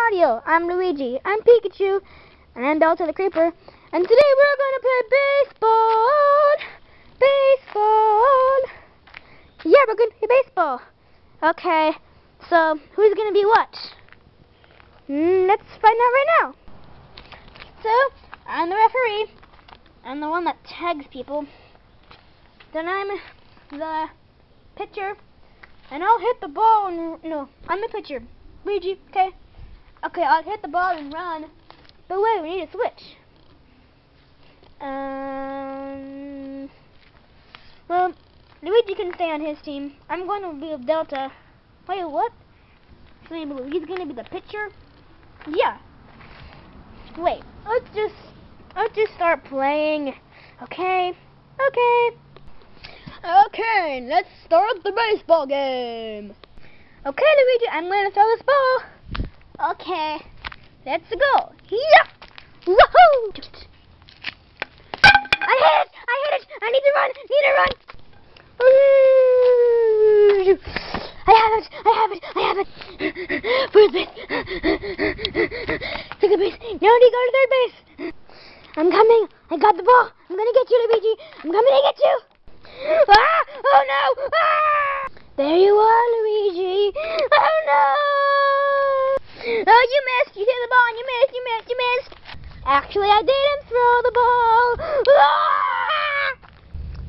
Mario. I'm Luigi. I'm Pikachu. And I'm Bowser the Creeper. And today we're going to play baseball. Baseball. Yeah, we're going to play baseball. Okay, so who's going to be what? Mm, let's find out right now. So, I'm the referee. I'm the one that tags people. Then I'm the pitcher. And I'll hit the ball and... No, I'm the pitcher. Luigi, okay? Okay, I'll hit the ball and run. But wait, we need a switch. Um... Well, Luigi can stay on his team. I'm going to be a Delta. Wait, what? He's going to be the pitcher? Yeah. Wait, let's just... Let's just start playing. Okay? Okay. Okay, let's start the baseball game. Okay, Luigi, I'm going to throw this ball. Okay, let's go. Yeah! Woohoo! I hit it! I hit it! I need to run! Need to run! I have it! I have it! I have it! First base! Second base! No, need to go to third base! I'm coming! I got the ball! I'm gonna get you, Luigi! I'm coming to get you! Ah! Oh no! Ah! There you are, Luigi! Oh no! Oh, you missed! You hit the ball and you missed! You missed! You missed! Actually, I didn't throw the ball! Ah!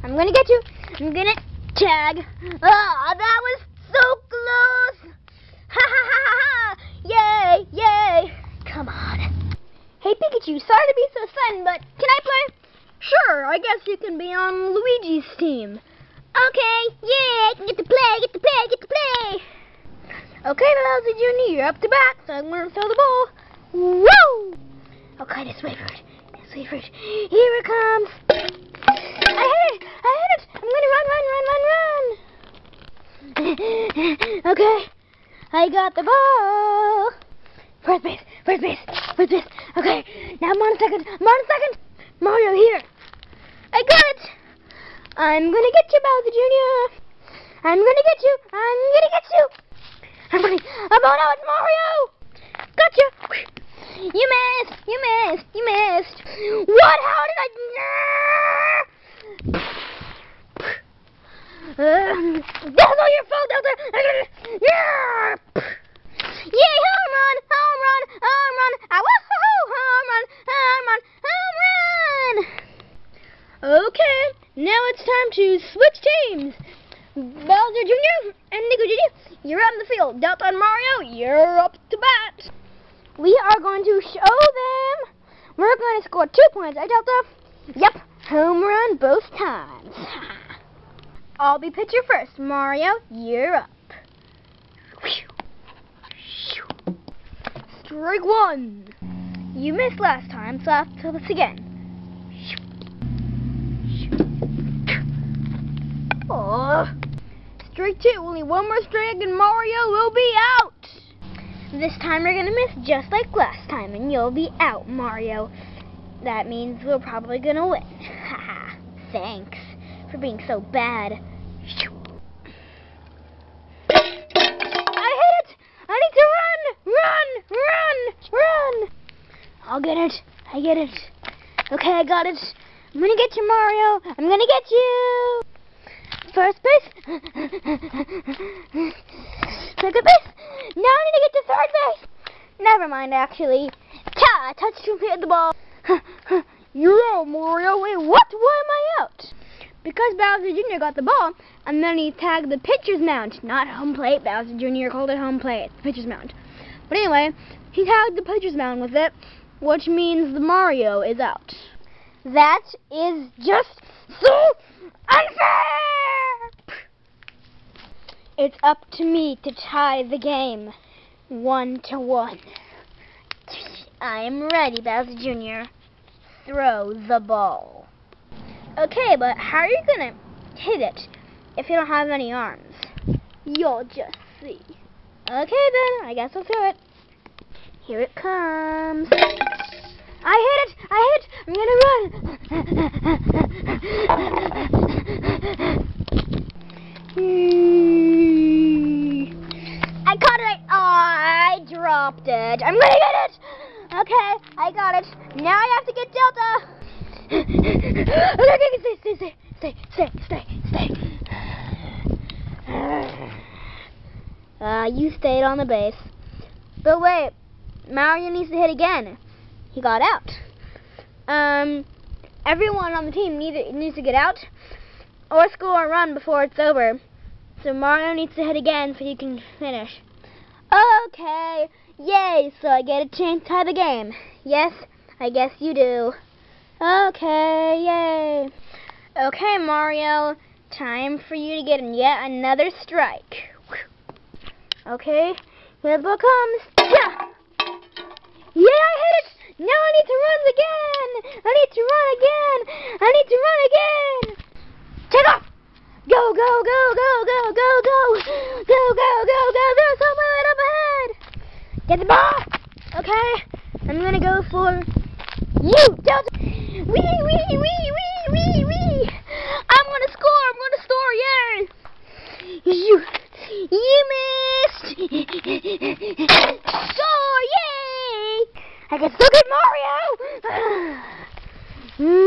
I'm gonna get you! I'm gonna tag! Ah, that was so close! Ha ha ha ha ha! Yay! Yay! Come on. Hey Pikachu, sorry to be so sudden, but can I play? Sure, I guess you can be on Luigi's team. Okay, yeah, I can get to play, get to play, get to play. Okay, Bowser Jr., you're up to bat, so I'm going to throw the ball. Woo! Okay, for it. Just wait for it. Here it comes. I hit it! I hit it! I'm going to run, run, run, run, run. okay, I got the ball. First base, first base, first base. Okay, now I'm on second. I'm on second. Mario, here. I got it. I'm gonna get you, Bowser Jr. I'm gonna get you. I'm gonna get you. I'm running. Oh no, it's Mario. Gotcha. You missed. You missed. You missed. What? How did I? That's all your fault, Delta. Yeah. Yay, home run, home run, home run. Ah, woohoo, home run, home run, home run. Okay, now it's time to switch teams. Bowser Jr. and Nico Jr., you're out in the field. Delta and Mario, you're up to bat. We are going to show them. We're going to score two points, right, Delta? Yep, home run both times. I'll be pitcher first. Mario, you're up. Strike one. You missed last time, so I have to this again. Oh. Strike two. Only one more strike and Mario will be out. This time we're going to miss just like last time and you'll be out, Mario. That means we're probably to win. Haha. Thanks for being so bad. I hit it! I need to run! Run! Run! Run! I'll get it. I get it. Okay, I got it. I'm gonna get you, Mario. I'm gonna get you. First base. Second base. Now I need to get to third base. Never mind, actually. Ta! I touched you hit the ball. You're out, Mario. Wait, what? Why am I out? Because Bowser Jr. got the ball, and then he tagged the pitcher's mound. Not home plate. Bowser Jr. called it home plate. The pitcher's mound. But anyway, he tagged the pitcher's mound with it which means the Mario is out. That is just so unfair! It's up to me to tie the game one to one. I am ready, Bowser Jr. Throw the ball. Okay, but how are you going to hit it if you don't have any arms? You'll just see. Okay then, I guess I'll throw it. Here it comes. I hit it! I hit it! I'm gonna run! I caught it! Oh, I dropped adopted. I'm gonna get it! Okay, I got it. Now I have to get Delta. okay, stay, stay, stay, stay, stay, stay. Uh, you stayed on the base. But wait, Mario needs to hit again. He got out. Um, everyone on the team needs, needs to get out or score a run before it's over. So Mario needs to hit again so he can finish. Okay, yay, so I get a chance to tie the game. Yes, I guess you do. Okay, yay. Okay, Mario, time for you to get in yet another strike. Okay, here the ball comes. Yeah! Yeah, I hit it! Now I need to run again! I need to run again! I need to run again! Take off! Go, go, go, go, go, go, go! Go, go, go, go, go! Somewhere right up ahead! Get the ball! Okay, I'm gonna go for you, Delta! Wee, wee, wee, wee, wee, wee! I'm gonna score! I'm gonna score! Yeah! You, you missed! Score! Yay! I can still get Mario!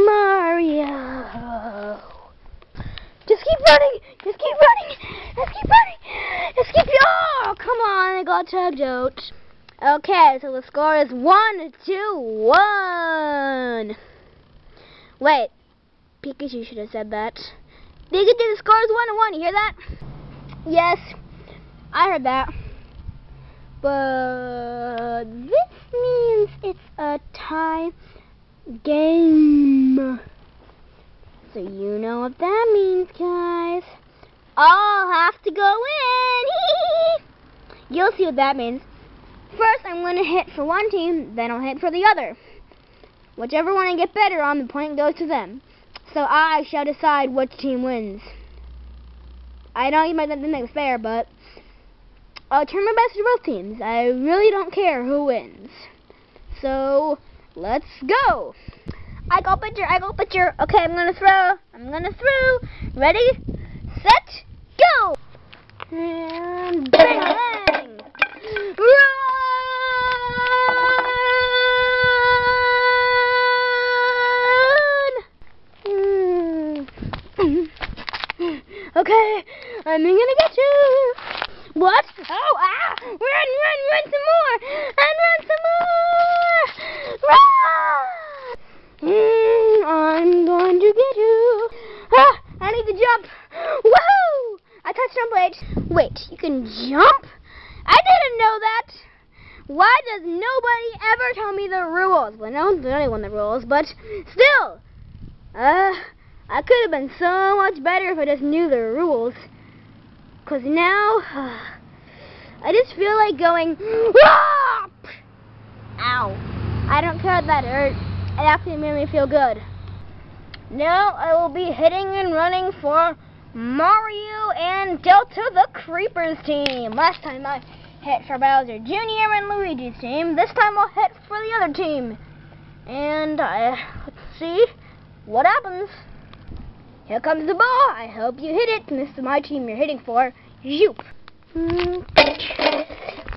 Mario! Just keep running! Just keep running! Just keep running! Just keep... Oh, come on! I got tagged out. Okay, so the score is one to one. Wait, Pikachu should have said that. Pikachu, the score is one to one. You hear that? Yes, I heard that. But this means it's a tie game. So you know what that means, guys. I'll have to go in. You'll see what that means. First, I'm going to hit for one team, then I'll hit for the other. Whichever one I get better on, the point goes to them. So I shall decide which team wins. I know you might not think that's fair, but I'll turn my best to both teams. I really don't care who wins. So, let's go. I go pitcher, I go pitcher. Okay, I'm going to throw. I'm going to throw. Ready, set, go. And bang, bang. Run! okay, I'm gonna get you. What? Oh, ah! Run, run, run some more! And run some more! Run! Mm, I'm going to get you. Ah! I need to jump. Woohoo! I touched jump blade. Wait, you can jump? I didn't know that. Why does nobody ever tell me the rules? Well, no one's but still, uh, I could have been so much better if I just knew the rules. Cause now, uh, I just feel like going, ah! ow. I don't care that hurt. It actually made me feel good. Now I will be hitting and running for Mario and Delta the Creepers team. Last time I hit for Bowser Jr. and Luigi's team. This time I'll hit for the other team. And uh, let's see what happens. Here comes the ball. I hope you hit it. And this is my team you're hitting for. Zoop. Whoa,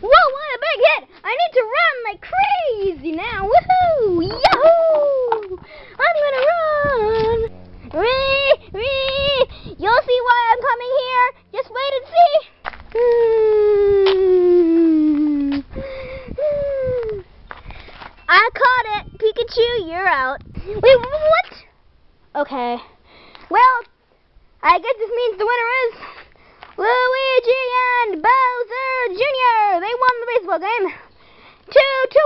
what a big hit! I need to run like crazy now. Woohoo! Yahoo! I'm gonna run. Wee, wee. You'll see why I'm coming here. Just wait and see. I caught it. Pikachu, you're out. Wait, what? Okay. Well, I guess this means the winner is Luigi and Bowser Jr. They won the baseball game. Two to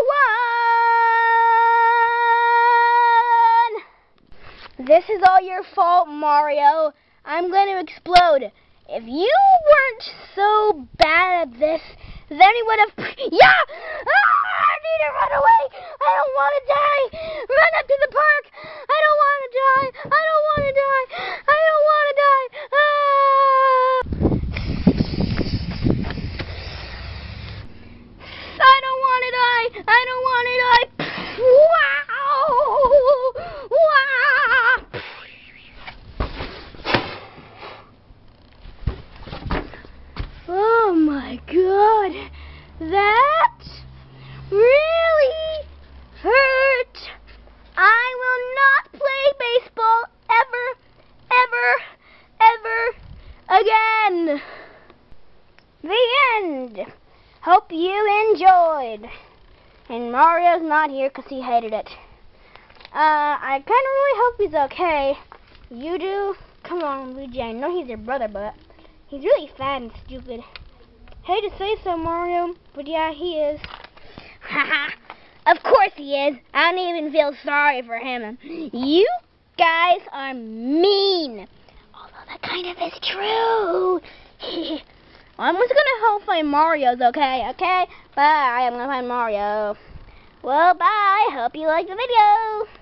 one. This is all your fault, Mario. I'm going to explode. If you weren't so bad at this, then you would have... Yeah! Ah, I need to run away! I don't want to die! Run up to the park! I don't want to die! I don't want to die! I don't want to die! Ah! I don't want to die! I don't want to die! Wow! Wow! Oh my god! That The end. Hope you enjoyed. And Mario's not here because he hated it. Uh, I kind of really hope he's okay. You do? Come on, Luigi. I know he's your brother, but he's really fat and stupid. Hate to say so, Mario, but yeah, he is. Haha. of course he is. I don't even feel sorry for him. You guys are mean. Although that kind of is true. I'm just gonna help find Mario's, okay? Okay? Bye. I'm gonna find Mario. Well, bye. Hope you liked the video.